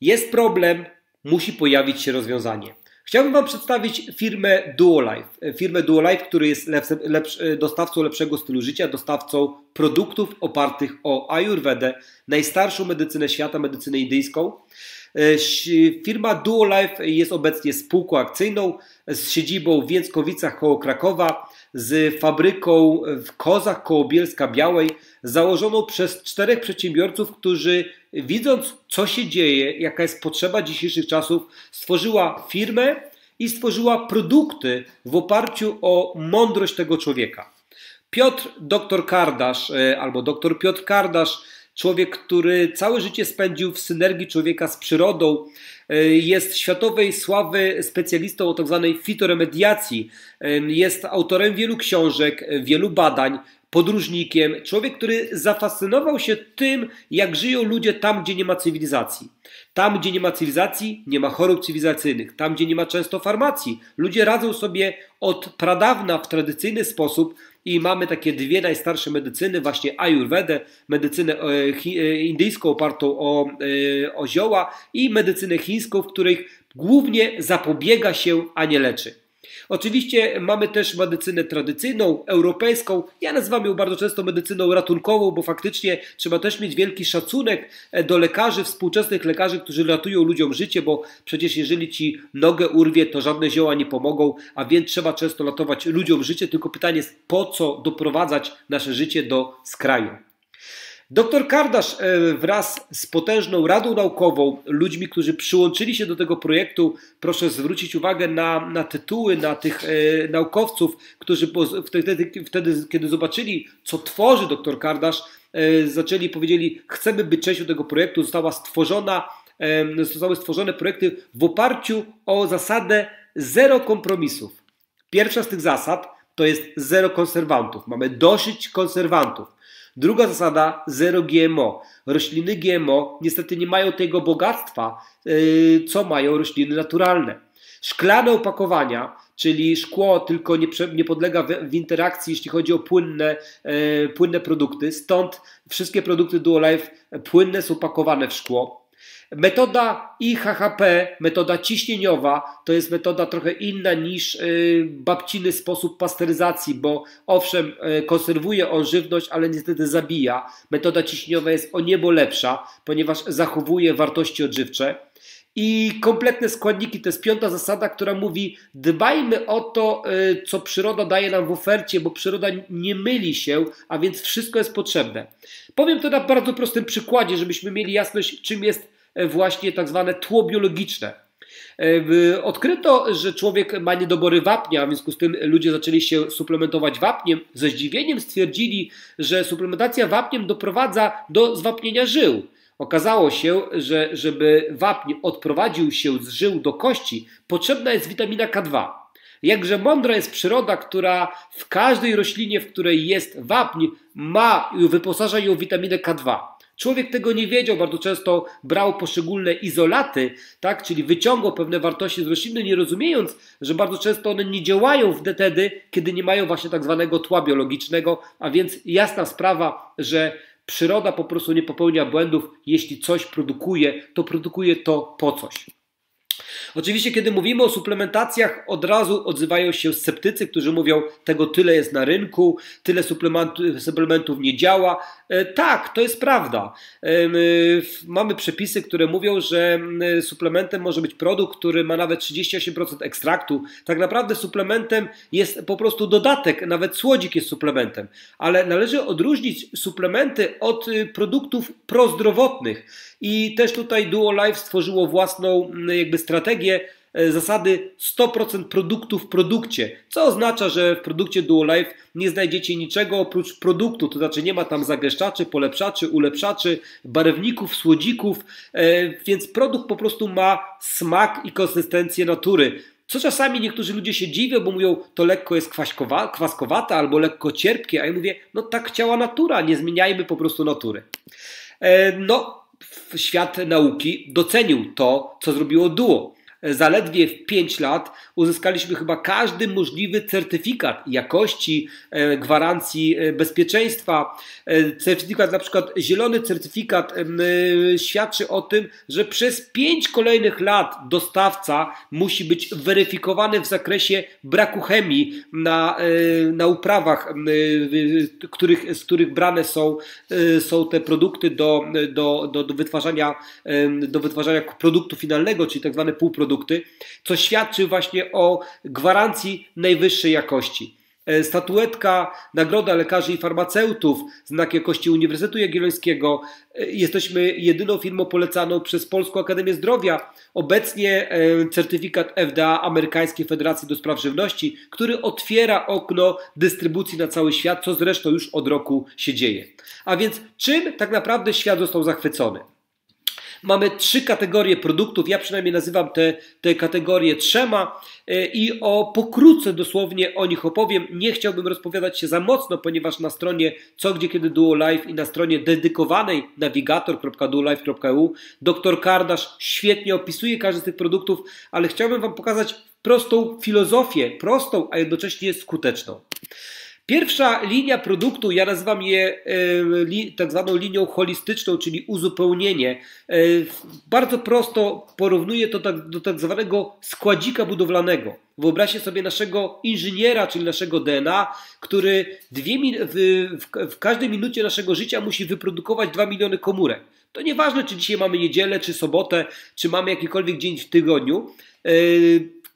Jest problem, musi pojawić się rozwiązanie. Chciałbym Wam przedstawić firmę DuoLife. Firmę DuoLife, który jest lepszy, lepszy, dostawcą lepszego stylu życia, dostawcą produktów opartych o Ayurvedę, najstarszą medycynę świata, medycynę indyjską. E, firma DuoLife jest obecnie spółką akcyjną z siedzibą w Więckowicach koło Krakowa, z fabryką w Kozach koło Bielska Białej, założoną przez czterech przedsiębiorców, którzy widząc co się dzieje, jaka jest potrzeba dzisiejszych czasów, stworzyła firmę i stworzyła produkty w oparciu o mądrość tego człowieka. Piotr dr Kardasz e, albo dr Piotr Kardasz Człowiek, który całe życie spędził w synergii człowieka z przyrodą, jest światowej sławy specjalistą o tzw. Tak fitoremediacji, e, jest autorem wielu książek, wielu badań, podróżnikiem, człowiek, który zafascynował się tym, jak żyją ludzie tam, gdzie nie ma cywilizacji. Tam, gdzie nie ma cywilizacji, nie ma chorób cywilizacyjnych. Tam, gdzie nie ma często farmacji. Ludzie radzą sobie od pradawna w tradycyjny sposób i mamy takie dwie najstarsze medycyny, właśnie Ayurvedę, medycynę e, e, indyjską opartą o, e, o zioła i medycynę chińską, w której głównie zapobiega się, a nie leczy. Oczywiście mamy też medycynę tradycyjną, europejską. Ja nazywam ją bardzo często medycyną ratunkową, bo faktycznie trzeba też mieć wielki szacunek do lekarzy, współczesnych lekarzy, którzy ratują ludziom życie, bo przecież jeżeli ci nogę urwie, to żadne zioła nie pomogą, a więc trzeba często ratować ludziom życie. Tylko pytanie jest, po co doprowadzać nasze życie do skraju? Doktor Kardasz e, wraz z potężną radą naukową, ludźmi, którzy przyłączyli się do tego projektu, proszę zwrócić uwagę na, na tytuły, na tych e, naukowców, którzy wtedy, wtedy, kiedy zobaczyli, co tworzy doktor Kardasz, e, zaczęli, powiedzieli, chcemy być częścią tego projektu, została stworzona, e, zostały stworzone projekty w oparciu o zasadę zero kompromisów. Pierwsza z tych zasad to jest zero konserwantów. Mamy dosyć konserwantów. Druga zasada, zero GMO. Rośliny GMO niestety nie mają tego bogactwa, yy, co mają rośliny naturalne. Szklane opakowania, czyli szkło tylko nie, nie podlega w, interakcji, jeśli chodzi o płynne, yy, płynne produkty. Stąd wszystkie produkty DuoLife płynne są pakowane w szkło. Metoda IHHP, metoda ciśnieniowa, to jest metoda trochę inna niż y, babciny sposób pasteryzacji, bo owszem, y, konserwuje on żywność, ale niestety zabija. Metoda ciśnieniowa jest o niebo lepsza, ponieważ zachowuje wartości odżywcze. I kompletne składniki to jest piąta zasada, która mówi: dbajmy o to, y, co przyroda daje nam w ofercie, bo przyroda nie myli się, a więc wszystko jest potrzebne. Powiem to na bardzo prostym przykładzie, żebyśmy mieli jasność, czym jest E, właśnie tak zwane tło biologiczne. E, odkryto, że człowiek ma niedobory wapnia, w związku z tym ludzie zaczęli się suplementować wapniem. Ze zdziwieniem stwierdzili, że suplementacja wapniem doprowadza do zwapnienia żył. Okazało się, że żeby wapń odprowadził się z żył do kości, potrzebna jest witamina K2. Jakże mądra jest przyroda, która w każdej roślinie, w której jest wapń, ma wyposaża ją w witaminę K2. Człowiek tego nie wiedział, bardzo często brał poszczególne izolaty, tak, czyli wyciągał pewne wartości z rośliny, nie rozumiejąc, że bardzo często one nie działają wtedy, kiedy nie mają właśnie tak zwanego tła biologicznego, a więc jasna sprawa, że przyroda po prostu nie popełnia błędów, jeśli coś produkuje, to produkuje to po coś. Oczywiście, kiedy mówimy o suplementacjach, od razu odzywają się sceptycy, którzy mówią, tego tyle jest na rynku, tyle suplementów nie działa. E, tak, to jest prawda. Mamy przepisy, które mówią, że suplementem może być produkt, który ma nawet 38% ekstraktu. Tak naprawdę suplementem jest po prostu dodatek, nawet słodzik jest suplementem. Ale należy odróżnić suplementy od y, produktów prozdrowotnych. I też tutaj Duo Life stworzyło własną jakby strategię e, zasady 100% produktu w produkcie, co oznacza, że w produkcie DuoLife nie znajdziecie niczego oprócz produktu, to znaczy nie ma tam zagęszczaczy, polepszaczy, ulepszaczy, barewników, słodzików, e, więc produkt po prostu ma smak i konsystencję natury. Co czasami niektórzy ludzie się dziwią, bo mówią, to lekko jest kwaskowa, kwaskowate albo lekko cierpkie, a ja mówię, no tak chciała natura, nie zmieniajmy po prostu natury. E, no, świat nauki docenił to, co zrobiło duo. Zaledwie w 5 lat uzyskaliśmy chyba każdy możliwy certyfikat jakości, e, gwarancji e, bezpieczeństwa. E, certyfikat, na przykład zielony certyfikat świadczy o tym, że przez 5 kolejnych lat dostawca musi być weryfikowany w zakresie braku chemii na, na uprawach, których, z których brane są, są te produkty do, do, do, do, wytwarzania, do wytwarzania produktu finalnego, czyli tak zwane półprodukty, co świadczy właśnie o gwarancji najwyższej jakości. E, statuetka, Nagroda Lekarzy i Farmaceutów, znak jakości Uniwersytetu Jagiellońskiego. E, jesteśmy jedyną firmą polecaną przez Polską Akademię Zdrowia. Obecnie e, certyfikat FDA Amerykańskiej Federacji do Spraw Żywności, który otwiera okno dystrybucji na cały świat, co zresztą już od roku się dzieje. A więc czym tak naprawdę świat został zachwycony? Mamy trzy kategorie produktów, ja przynajmniej nazywam te, te kategorie trzema e, i o pokrótce dosłownie o nich opowiem. Nie chciałbym rozpowiadać się za mocno, ponieważ na stronie co, gdzie, kiedy Duo Live i na stronie dedykowanej navigator.duolive.eu dr Kardasz świetnie opisuje każdy z tych produktów, ale chciałbym Wam pokazać prostą filozofię, prostą, a jednocześnie skuteczną. Pierwsza linia produktu, ja nazywam je e, tak zwaną linią holistyczną, czyli uzupełnienie. E, bardzo prosto porównuję to tak, do tak zwanego składzika budowlanego. Wyobraźcie sobie naszego inżyniera, czyli naszego DNA, który dwie, w, w, każdej minucie naszego życia musi wyprodukować 2 miliony komórek. To nieważne, czy dzisiaj mamy niedzielę, czy sobotę, czy mamy jakikolwiek dzień w tygodniu. E,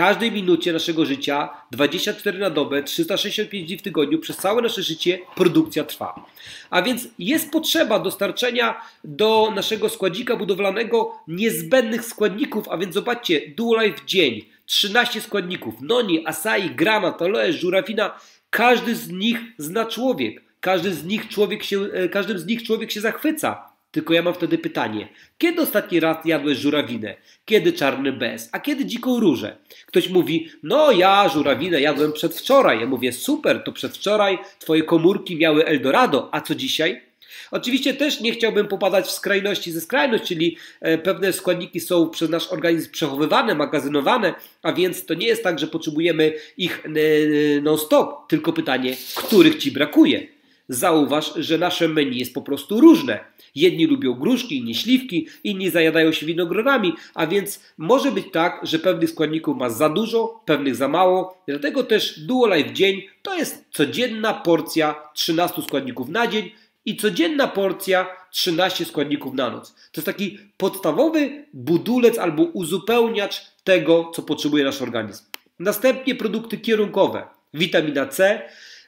każdej minucie naszego życia, 24 na dobę, 365 dni w tygodniu, przez całe nasze życie produkcja trwa. A więc jest potrzeba dostarczenia do naszego składzika budowlanego niezbędnych składników, a więc zobaczcie, Duolife dzień, 13 składników, noni, asai, granat, aloe, żurawina, każdy z nich zna człowiek. Każdy z nich człowiek się, e, każdym z nich człowiek się zachwyca. Tylko ja mam wtedy pytanie, kiedy ostatni raz jadłeś żurawinę? Kiedy czarny bez? A kiedy dziką różę? Ktoś mówi, no ja żurawinę jadłem przedwczoraj. Ja mówię, super, to przedwczoraj twoje komórki miały Eldorado, a co dzisiaj? Oczywiście też nie chciałbym popadać w skrajności ze skrajność, czyli e, pewne składniki są przez nasz organizm przechowywane, magazynowane, a więc to nie jest tak, że potrzebujemy ich e, non-stop, tylko pytanie, których ci brakuje. Zauważ, że nasze menu jest po prostu różne. Jedni lubią gruszki, inni śliwki, inni zajadają się winogronami, a więc może być tak, że pewnych składników ma za dużo, pewnych za mało. Dlatego też Duo Life dzień to jest codzienna porcja 13 składników na dzień i codzienna porcja 13 składników na noc. To jest taki podstawowy budulec albo uzupełniacz tego, co potrzebuje nasz organizm. Następnie produkty kierunkowe. Witamina C,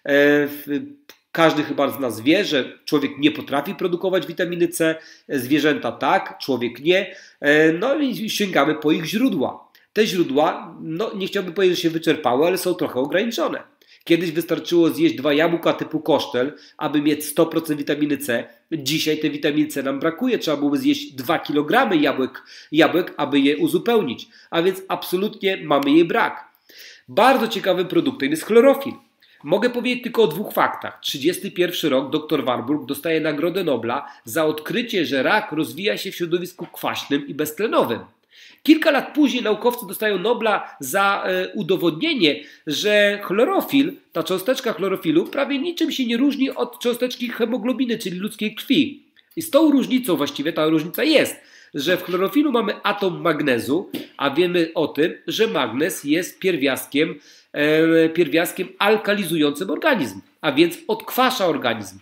e, każdy chyba z nas wie, że człowiek nie potrafi produkować witaminy C, zwierzęta tak, człowiek nie. E, no i sięgamy po ich źródła. Te źródła, no nie chciałbym powiedzieć, że się wyczerpały, ale są trochę ograniczone. Kiedyś wystarczyło zjeść dwa jabłka typu kosztel, aby mieć 100% witaminy C. Dzisiaj tej witaminy C nam brakuje. Trzeba byłoby zjeść 2 kg jabłek, jabłek, aby je uzupełnić. A więc absolutnie mamy jej brak. Bardzo ciekawym produktem jest chlorofil. Mogę powiedzieć tylko o dwóch faktach. 31 rok dr Warburg dostaje Nagrodę Nobla za odkrycie, że rak rozwija się w środowisku kwaśnym i beztlenowym. Kilka lat później naukowcy dostają Nobla za e, udowodnienie, że chlorofil, ta cząsteczka chlorofilu, prawie niczym się nie różni od cząsteczki hemoglobiny, czyli ludzkiej krwi. I z tą różnicą właściwie ta różnica jest, że w chlorofilu mamy atom magnezu, a wiemy o tym, że magnez jest pierwiastkiem E, pierwiastkiem alkalizującym organizm, a więc odkwasza organizm.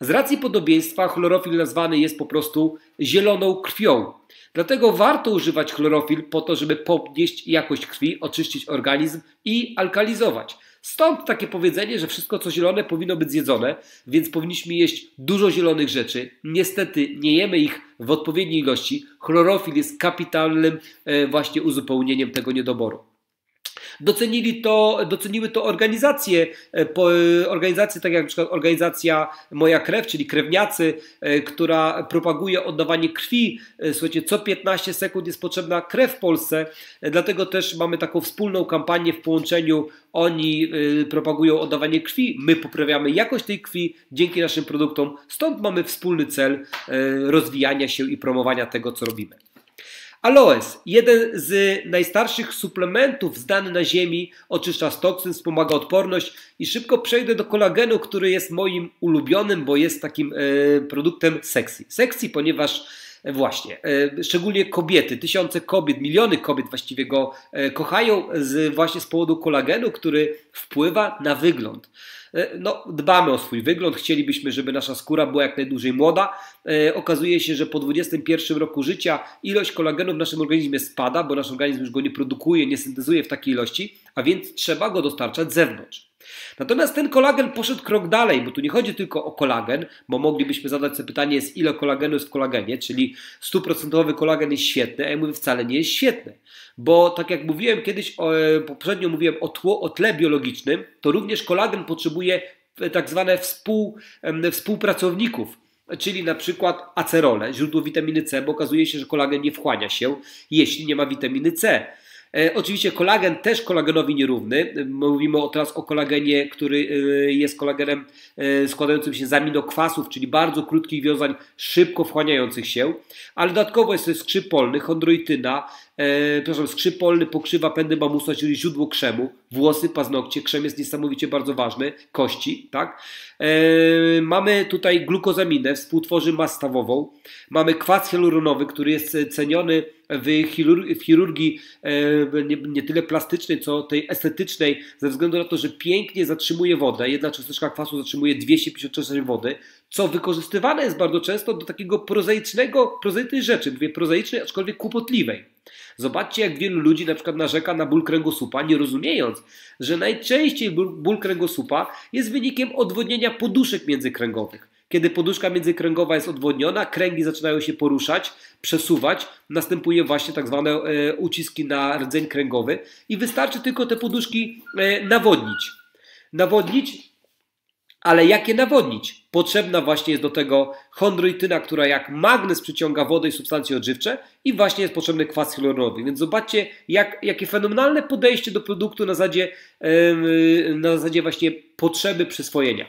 Z racji podobieństwa chlorofil nazwany jest po prostu zieloną krwią. Dlatego warto używać chlorofil po to, żeby podnieść jakość krwi, oczyścić organizm i alkalizować. Stąd takie powiedzenie, że wszystko co zielone powinno być zjedzone, więc powinniśmy jeść dużo zielonych rzeczy. Niestety nie jemy ich w odpowiedniej ilości. Chlorofil jest kapitalnym e, właśnie uzupełnieniem tego niedoboru. Docenili to, doceniły to organizacje, e, organizacje tak jak przykład organizacja Moja Krew, czyli krewniacy, e, która propaguje oddawanie krwi. E, słuchajcie, co 15 sekund jest potrzebna krew w Polsce, dlatego też mamy taką wspólną kampanię w połączeniu. Oni propagują oddawanie krwi, my poprawiamy jakość tej krwi dzięki naszym produktom. Stąd mamy wspólny cel rozwijania się i promowania tego, co robimy. Aloes, jeden z najstarszych suplementów znany na ziemi, oczyszcza z wspomaga odporność i szybko przejdę do kolagenu, który jest moim ulubionym, bo jest takim e, produktem sexy. Sexy, ponieważ e, Właśnie, e, szczególnie kobiety, tysiące kobiet, miliony kobiet właściwie go kochają z, właśnie z powodu kolagenu, który wpływa na wygląd. E, no, dbamy o swój wygląd, chcielibyśmy, żeby nasza skóra była jak najdłużej młoda. E, okazuje się, że po 21 roku życia ilość kolagenu w naszym organizmie spada, bo nasz organizm już go nie produkuje, nie syntezuje w takiej ilości, a więc trzeba go dostarczać z zewnątrz. Natomiast ten kolagen poszedł krok dalej, bo tu nie chodzi tylko o kolagen, bo moglibyśmy zadać sobie pytanie, jest ile kolagenu jest w kolagenie, czyli stuprocentowy kolagen jest świetny, a ja mówię wcale nie jest świetny. Bo tak jak mówiłem kiedyś, e, poprzednio mówiłem o, tło, o tle biologicznym, to również kolagen potrzebuje e, tak zwane współ, współpracowników, czyli na przykład acerole, źródło witaminy C, bo okazuje się, że kolagen nie wchłania się, jeśli nie ma witaminy C. E, oczywiście kolagen też kolagenowi nierówny. Mówimy teraz o kolagenie, który e, jest kolagenem e, składającym się z aminokwasów, czyli bardzo krótkich wiązań, szybko wchłaniających się, ale dodatkowo jest skrzyp polny, chondroityna, e, przepraszam, skrzyp polny, pokrzywa pędy mamusa, czyli źródło krzemu, włosy, paznokcie, krzem jest niesamowicie bardzo ważny, kości, tak? E, mamy tutaj glukozaminę, współtworzy masę stawową, mamy kwas hialuronowy, który jest ceniony w, chirurgii, w chirurgii e, nie, nie, tyle plastycznej, co tej estetycznej, ze względu na to, że pięknie zatrzymuje wodę. Jedna cząsteczka kwasu zatrzymuje 250 wody, co wykorzystywane jest bardzo często do takiego prozaicznego, prozaicznej rzeczy, mówię prozaicznej, aczkolwiek kłopotliwej. Zobaczcie, jak wielu ludzi na przykład narzeka na ból kręgosłupa, nie rozumiejąc, że najczęściej ból, kręgosłupa jest wynikiem odwodnienia poduszek międzykręgowych. Kiedy poduszka międzykręgowa jest odwodniona, kręgi zaczynają się poruszać, przesuwać, następuje właśnie tak zwane e, uciski na rdzeń kręgowy i wystarczy tylko te poduszki e, nawodnić. Nawodnić, ale jak je nawodnić? Potrzebna właśnie jest do tego chondroityna, która jak magnes przyciąga wodę i substancje odżywcze i właśnie jest potrzebny kwas hialuronowy. Więc zobaczcie, jak, jakie fenomenalne podejście do produktu na zasadzie, na zasadzie właśnie potrzeby przyswojenia.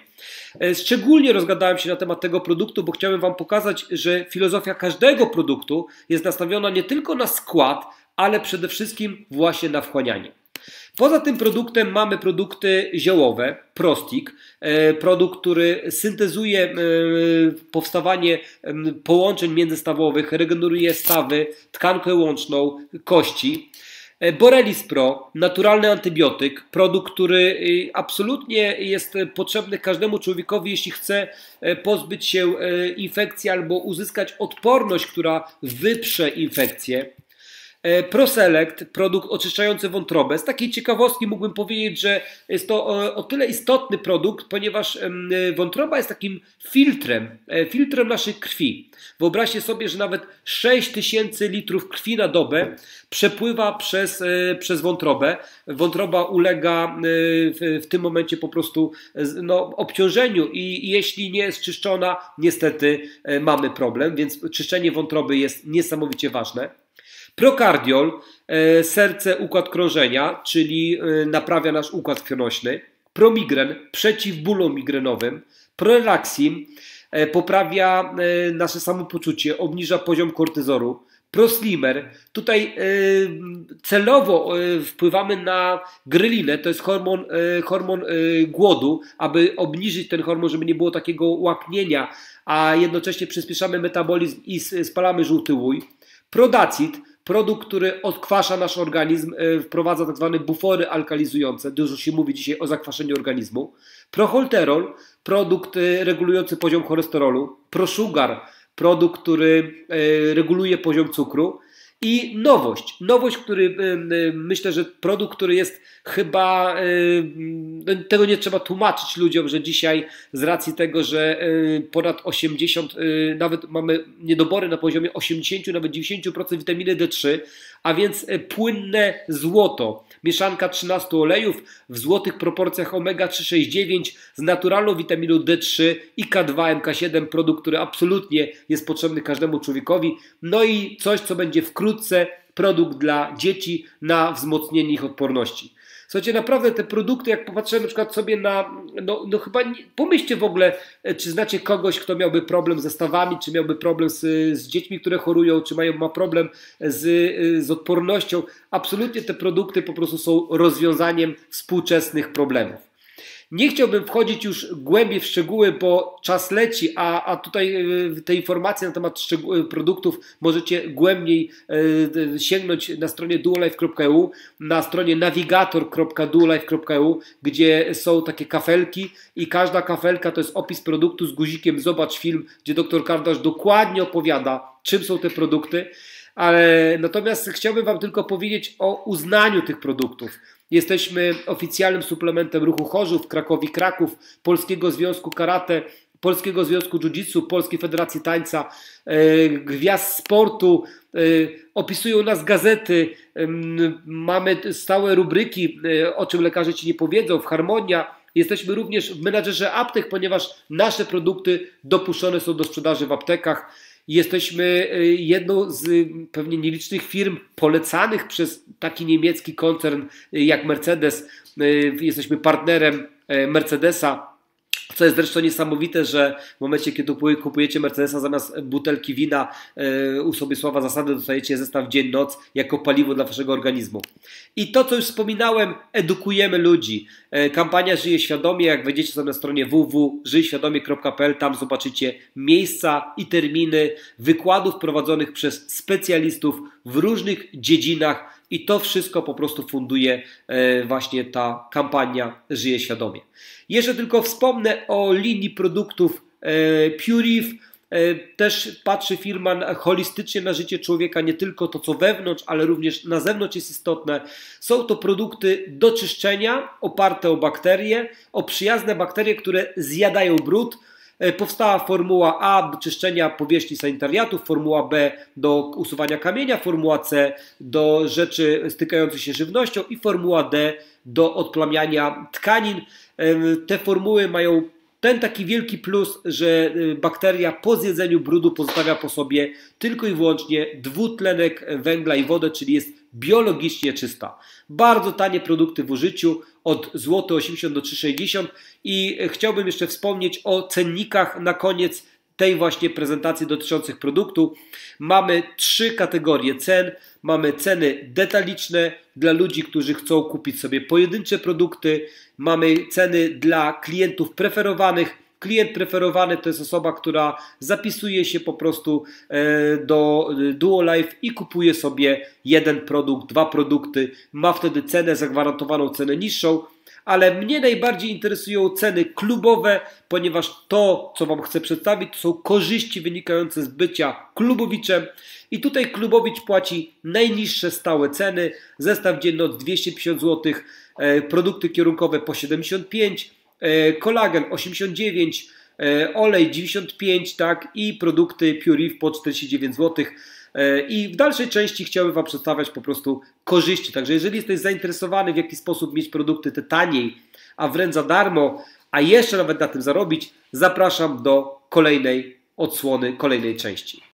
E, szczególnie rozgadałem się na temat tego produktu, bo chciałem Wam pokazać, że filozofia każdego produktu jest nastawiona nie tylko na skład, ale przede wszystkim właśnie na wchłanianie. Poza tym produktem mamy produkty ziołowe, Prostik, e, produkt, który syntezuje e, powstawanie połączeń międzystawowych, regeneruje stawy, tkankę łączną, kości. E, Borelis Pro, naturalny antybiotyk, produkt, który absolutnie jest potrzebny każdemu człowiekowi, jeśli chce pozbyć się infekcji albo uzyskać odporność, która wyprze infekcję. E, ProSelect, produkt oczyszczający wątrobę. Z takiej ciekawostki mógłbym powiedzieć, że jest to o tyle istotny produkt, ponieważ wątroba jest takim filtrem, e, filtrem naszej krwi. Wyobraźcie sobie, że nawet 6000 litrów krwi na dobę przepływa przez, e, przez wątrobę. Wątroba ulega w, w tym momencie po prostu no, obciążeniu i jeśli nie jest czyszczona, niestety mamy problem, więc czyszczenie wątroby jest niesamowicie ważne. Prokardiol, e, serce, układ krążenia, czyli e, naprawia nasz układ krwionośny. Promigren, przeciw bólom migrenowym. Prorelaxin, e, poprawia nasze samopoczucie, obniża poziom kortyzoru. Proslimer, tutaj celowo wpływamy na grylinę, to jest hormon, hormon głodu, aby obniżyć ten hormon, żeby nie było takiego łaknienia, a jednocześnie przyspieszamy metabolizm i spalamy żółty łój. Prodacit, Produkt, który odkwasza nasz organizm, e, wprowadza tak zwane bufory alkalizujące. Dużo się mówi dzisiaj o zakwaszeniu organizmu. Proholterol, produkt e, regulujący poziom cholesterolu. Prosugar, produkt, który e, reguluje poziom cukru. I nowość. Nowość, który myślę, że produkt, który jest chyba, no, tego nie trzeba tłumaczyć ludziom, że dzisiaj z racji tego, że ponad 80, nawet mamy niedobory na poziomie 80, nawet 90% witaminy D3, a więc płynne złoto. Mieszanka 13 olejów w złotych proporcjach omega 369 z naturalną witaminą D3 i K2, MK7, produkt, który absolutnie jest potrzebny każdemu człowiekowi. No i coś, co będzie wkrótce produkt dla dzieci na wzmocnienie ich odporności. Słuchajcie, naprawdę te produkty, jak popatrzę na przykład sobie na, no, no chyba, nie, pomyślcie w ogóle, e, czy znacie kogoś, kto miałby problem ze stawami, czy miałby problem z, z dziećmi, które chorują, czy mają, ma problem z, z odpornością. Absolutnie te produkty po prostu są rozwiązaniem współczesnych problemów. Nie chciałbym wchodzić już głębiej w szczegóły, bo czas leci, a, a tutaj e, te informacje na temat produktów możecie głębiej e, sięgnąć na stronie duolife.eu, na stronie navigator.duolife.eu, gdzie są takie kafelki i każda kafelka to jest opis produktu z guzikiem Zobacz film, gdzie dr Kardasz dokładnie opowiada, czym są te produkty. Ale natomiast chciałbym Wam tylko powiedzieć o uznaniu tych produktów. Jesteśmy oficjalnym suplementem ruchu Chorzów, Krakowi Kraków, Polskiego Związku Karate, Polskiego Związku Jiu-Jitsu, Polskiej Federacji Tańca, e, Gwiazd Sportu, e, opisują nas gazety, mamy stałe rubryki, e, o czym lekarze Ci nie powiedzą, w Harmonia. Jesteśmy również w menadżerze aptek, ponieważ nasze produkty dopuszczone są do sprzedaży w aptekach. Jesteśmy y, jedną z y, pewnie nielicznych firm polecanych przez taki niemiecki koncern y, jak Mercedes. Jesteśmy partnerem Mercedesa co jest zresztą niesamowite, że w momencie, kiedy kupujecie Mercedesa zamiast butelki wina e, u sobie słowa zasady, dostajecie zestaw dzień-noc jako paliwo dla waszego organizmu. I to, co już wspominałem, edukujemy ludzi. E, kampania Żyje Świadomie, jak wejdziecie sobie na stronie www.żyjświadomie.pl, tam zobaczycie miejsca i terminy wykładów prowadzonych przez specjalistów w różnych dziedzinach i to wszystko po prostu funduje e, właśnie ta kampania Żyje Świadomie. Jeszcze tylko wspomnę o linii produktów e, Purif. E, też patrzy firma holistycznie na życie człowieka, nie tylko to, co wewnątrz, ale również na zewnątrz jest istotne. Są to produkty do czyszczenia, oparte o bakterie, o przyjazne bakterie, które zjadają brud. E, powstała formuła A do czyszczenia powierzchni sanitariatów, formuła B do usuwania kamienia, formuła C do rzeczy stykających się żywnością i formuła D do odplamiania tkanin. Te formuły mają ten taki wielki plus, że y, bakteria po zjedzeniu brudu pozostawia po sobie tylko i wyłącznie dwutlenek węgla i wodę, czyli jest biologicznie czysta. Bardzo tanie produkty w użyciu, od złoty 80 do 3,60 i chciałbym jeszcze wspomnieć o cennikach na koniec tej właśnie prezentacji dotyczących produktu. Mamy trzy kategorie cen. Mamy ceny detaliczne dla ludzi, którzy chcą kupić sobie pojedyncze produkty. Mamy ceny dla klientów preferowanych. Klient preferowany to jest osoba, która zapisuje się po prostu e, do DuoLife i kupuje sobie jeden produkt, dwa produkty. Ma wtedy cenę zagwarantowaną, cenę niższą ale mnie najbardziej interesują ceny klubowe, ponieważ to, co Wam chcę przedstawić, to są korzyści wynikające z bycia klubowiczem. I tutaj klubowicz płaci najniższe stałe ceny. Zestaw dzienny od 250 zł, produkty kierunkowe po 75, e, kolagen 89, e, olej 95, tak, i produkty Purif po 49 zł. E, I w dalszej części chciałbym Wam przedstawiać po prostu korzyści. Także jeżeli jesteś zainteresowany w jaki sposób mieć produkty te taniej, a wręcz za darmo, a jeszcze nawet na tym zarobić, zapraszam do kolejnej odsłony, kolejnej części.